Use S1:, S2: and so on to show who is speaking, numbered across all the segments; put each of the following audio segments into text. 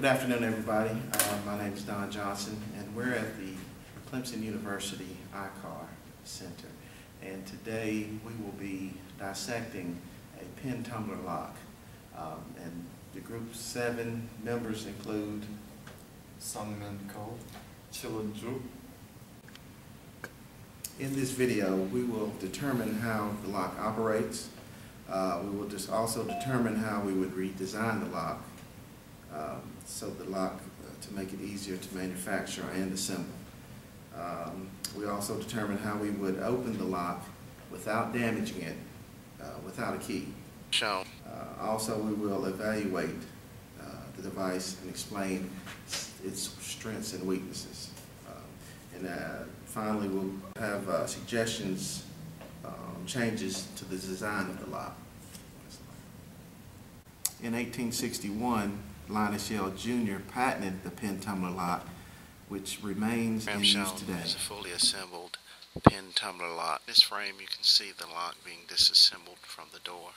S1: Good afternoon, everybody. Uh, My name is Don Johnson, and we're at the Clemson University ICAR Center. And today, we will be dissecting a pin tumbler lock. Um, And the group seven members include,
S2: Sungmin Ko, Qilun Ju,
S1: in this video, we will determine how the lock operates. Uh, We will just also determine how we would redesign the lock, um, so the lock, uh, to make it easier to manufacture and assemble. Um, We also determine how we would open the lock without damaging it, uh, without a key.
S3: Shown.
S1: Uh, Also, we will evaluate uh, the device and explain its strengths and weaknesses. Um, And uh, finally, we'll have uh, suggestions, um, changes to the design of the lock. In 1861, Linus Yale Jr. patented the pin tumbler lock, which remains in use today.
S3: is a fully assembled pin tumbler lock. This frame, you can see the lock being disassembled from the door.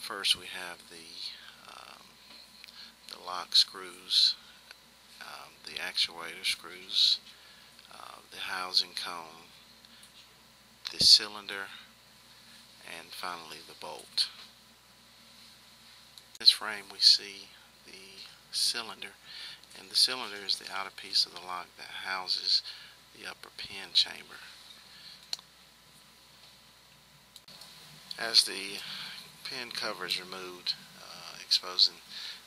S3: First, we have the um, the lock screws, um, the actuator screws, uh, the housing cone, the cylinder, and finally the bolt. In this frame, we see the cylinder and the cylinder is the outer piece of the lock that houses the upper pin chamber. As the pin cover is removed, uh, exposing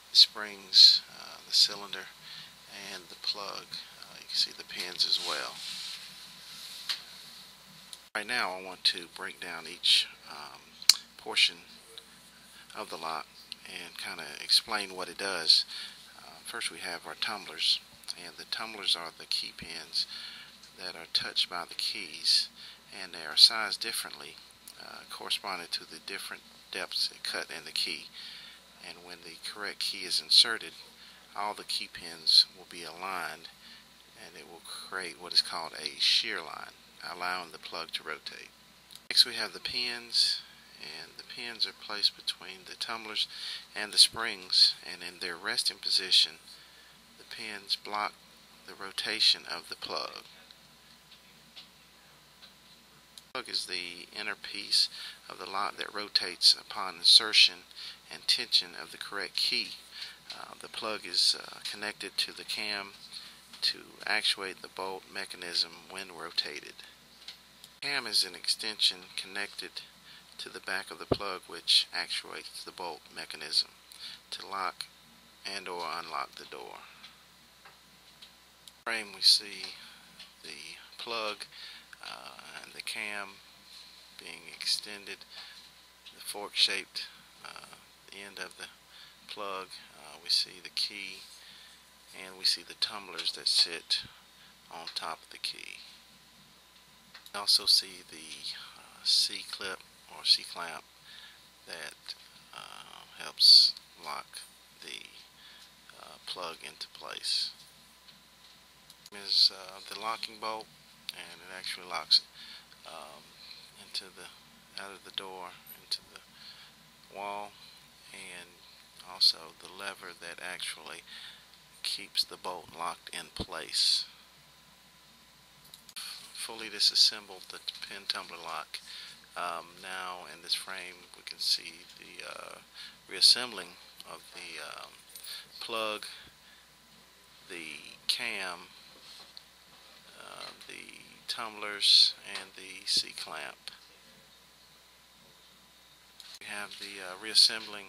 S3: the springs, uh, the cylinder, and the plug, uh, you can see the pins as well. Right now I want to break down each um, portion of the lock and kind of explain what it does. Uh, first we have our tumblers, and the tumblers are the key pins that are touched by the keys, and they are sized differently, uh, corresponding to the different depths cut in the key. And when the correct key is inserted, all the key pins will be aligned, and it will create what is called a shear line, allowing the plug to rotate. Next we have the pins, and the pins are placed between the tumblers and the springs, and in their resting position, the pins block the rotation of the plug. The Plug is the inner piece of the lock that rotates upon insertion and tension of the correct key. Uh, the plug is uh, connected to the cam to actuate the bolt mechanism when rotated. The Cam is an extension connected to the back of the plug which actuates the bolt mechanism to lock and or unlock the door. Frame we see the plug uh, and the cam being extended, the fork shaped uh, end of the plug, uh, we see the key and we see the tumblers that sit on top of the key. We also see the uh, C-clip or C-clamp that uh, helps lock the uh, plug into place. Is uh, the locking bolt, and it actually locks um, into the out of the door into the wall, and also the lever that actually keeps the bolt locked in place. Fully disassembled the pin tumbler lock. Um, now in this frame we can see the uh, reassembling of the um, plug, the cam, uh, the tumblers, and the C-clamp. We have the uh, reassembling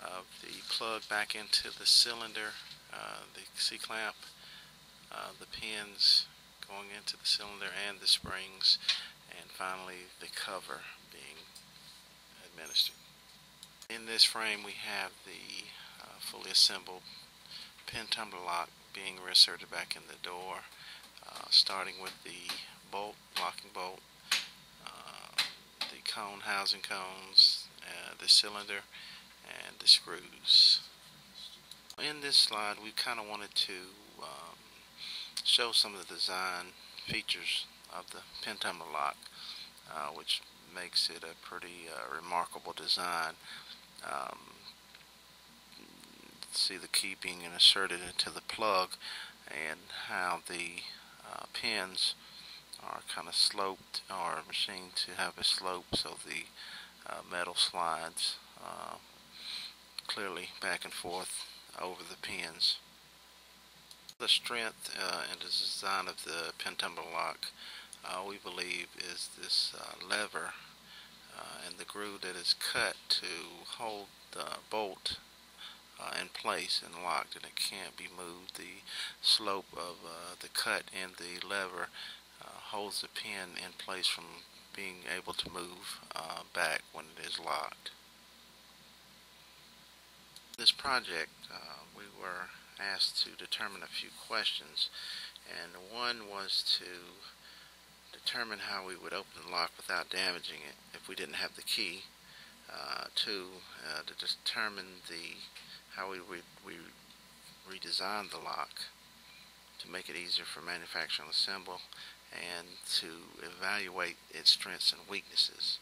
S3: of the plug back into the cylinder, uh, the C-clamp, uh, the pins going into the cylinder and the springs, finally the cover being administered. In this frame we have the uh, fully assembled pin tumbler lock being reinserted back in the door, uh, starting with the bolt, locking bolt, uh, the cone housing cones, uh, the cylinder, and the screws. In this slide we kind of wanted to um, show some of the design features of the pin tumbler lock, uh, which makes it a pretty uh, remarkable design. Um, see the key being inserted into the plug and how the uh, pins are kind of sloped or machined to have a slope so the uh, metal slides uh, clearly back and forth over the pins. The strength and the design of the pin lock, we believe, is this uh, lever uh, and the groove that is cut to hold the bolt uh, in place and locked, and it can't be moved. The slope of the cut in the lever holds the pin in place from being able to move uh, back when it is locked. This project, uh, we were asked to determine a few questions, and one was to determine how we would open the lock without damaging it if we didn't have the key. Uh, two, uh, to determine the how we would we redesign the lock to make it easier for manufacturing and assemble, and to evaluate its strengths and weaknesses.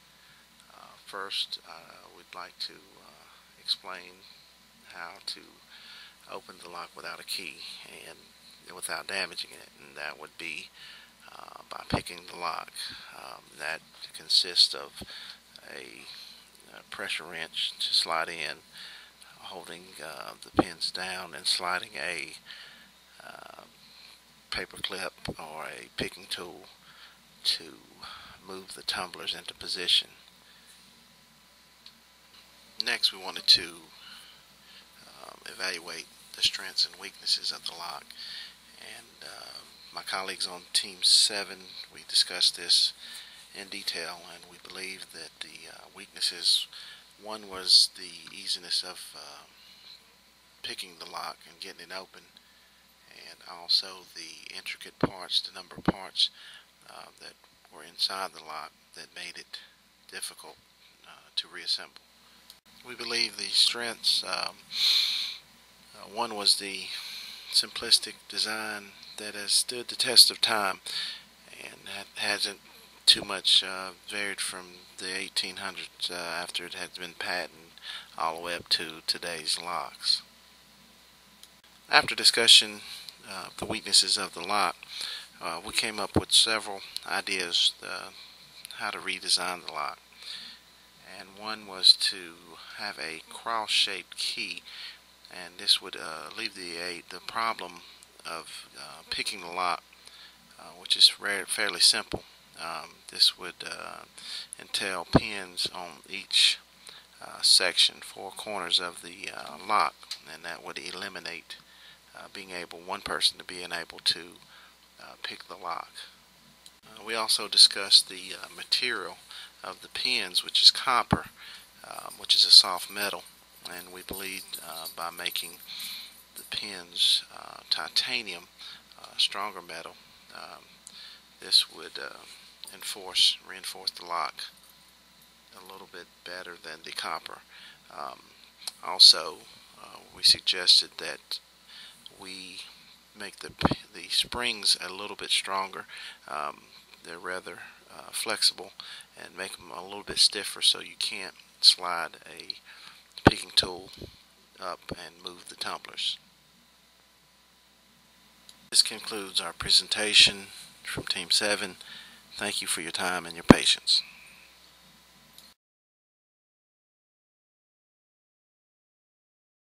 S3: Uh, first, uh, we'd like to uh, explain how to open the lock without a key and without damaging it, and that would be by picking the lock. Um, that consists of a, a pressure wrench to slide in, holding uh, the pins down, and sliding a uh, paper clip or a picking tool to move the tumblers into position. Next, we wanted to um, evaluate the strengths and weaknesses of the lock. My colleagues on Team 7, we discussed this in detail, and we believe that the uh, weaknesses one was the easiness of uh, picking the lock and getting it open, and also the intricate parts, the number of parts uh, that were inside the lock that made it difficult uh, to reassemble. We believe the strengths, um, uh, one was the simplistic design that has stood the test of time and hasn't too much uh, varied from the 1800s uh, after it had been patented all the way up to today's locks. After discussion uh, the weaknesses of the lock, uh, we came up with several ideas uh, how to redesign the lock. And one was to have a cross-shaped key, and this would uh, alleviate the problem of uh, picking the lock, uh, which is fairly simple. Um, this would uh, entail pins on each uh, section, four corners of the uh, lock, and that would eliminate being able, one person to being able to pick the lock. We also discussed the material of the pins, which is copper, um, which is a soft metal, and we believe uh, by making the pins uh, titanium, uh, stronger metal, um, this would enforce, reinforce the lock a little bit better than the copper. Um, also, uh, we suggested that we make the the springs a little bit stronger. Um, they're rather uh, flexible and make them a little bit stiffer so you can't slide a tool up and move the tumblers. This concludes our presentation from Team 7. Thank you for your time and your patience.